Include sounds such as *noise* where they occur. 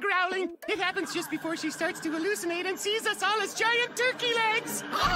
growling. It happens just before she starts to hallucinate and sees us all as giant turkey legs. *gasps* *gasps*